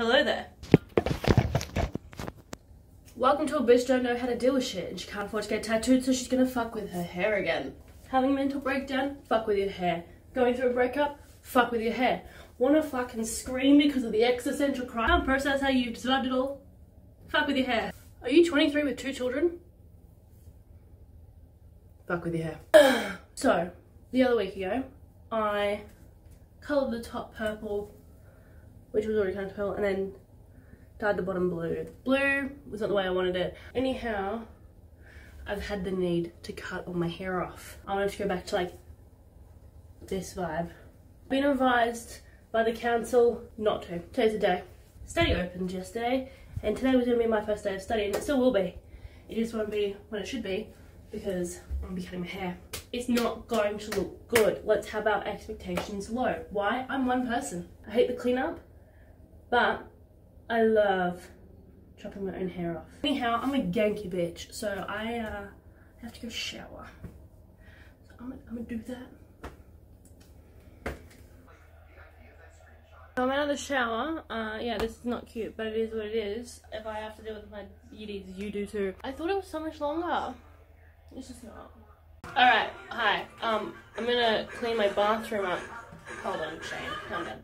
Hello there. Welcome to a bitch don't know how to deal with shit and she can't afford to get tattooed so she's gonna fuck with her hair again. Having a mental breakdown? Fuck with your hair. Going through a breakup? Fuck with your hair. Wanna fucking scream because of the existential cry? Can't process how you've survived it all? Fuck with your hair. Are you 23 with two children? Fuck with your hair. so, the other week ago, I coloured the top purple, which was already kind of purple, and then dyed the bottom blue. Blue was not the way I wanted it. Anyhow, I've had the need to cut all my hair off. I wanted to go back to like this vibe. Been advised by the council not to. Today's the day. Study opened yesterday and today was going to be my first day of study and it still will be. It just won't be when it should be because I'm going to be cutting my hair. It's not going to look good. Let's have our expectations low. Why? I'm one person. I hate the cleanup, but I love chopping my own hair off. Anyhow, I'm a ganky bitch, so I uh, have to go shower. So I'm I'm gonna do that. I'm out of the shower. Uh, yeah, this is not cute, but it is what it is. If I have to deal with my beauties, you do too. I thought it was so much longer. It's just not. Alright, hi. Um, I'm gonna clean my bathroom up. Hold on, Shane, calm down.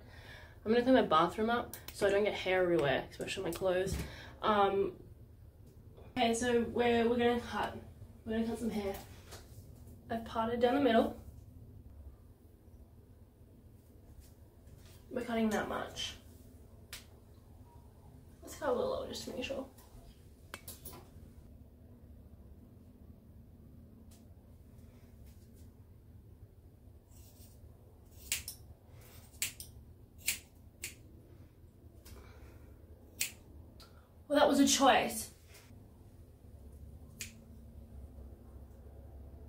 I'm gonna clean my bathroom up so I don't get hair everywhere, especially my clothes. Um, okay, so we're, we're gonna cut. We're gonna cut some hair. I've parted down the middle. We're cutting that much. Let's cut a little lower just to make sure. Well, that was a choice.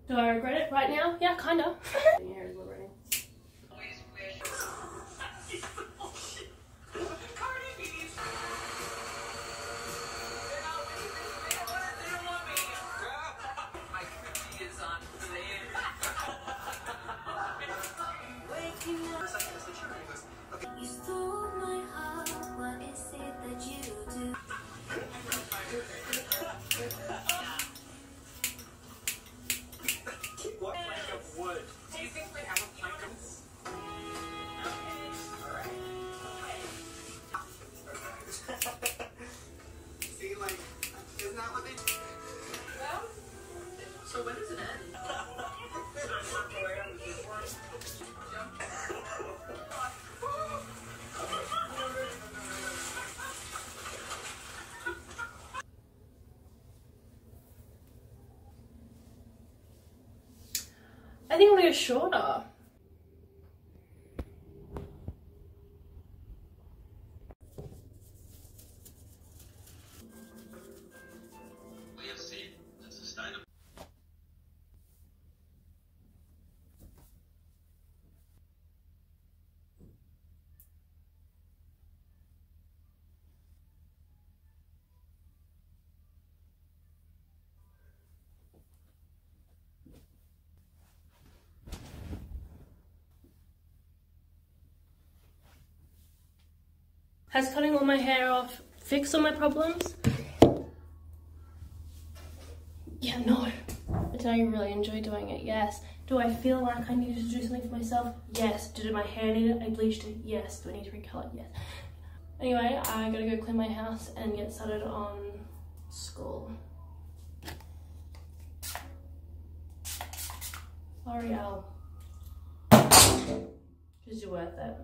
Do I regret it right now? Yeah, kinda. You I think I'm gonna go shorter. Has cutting all my hair off fixed all my problems? Yeah, no. But I really enjoy doing it? Yes. Do I feel like I needed to do something for myself? Yes. Did my hair need it? I bleached it? Yes. Do I need to recolor? It? Yes. Anyway, I gotta go clean my house and get started on school. L'Oreal. Because you're worth it.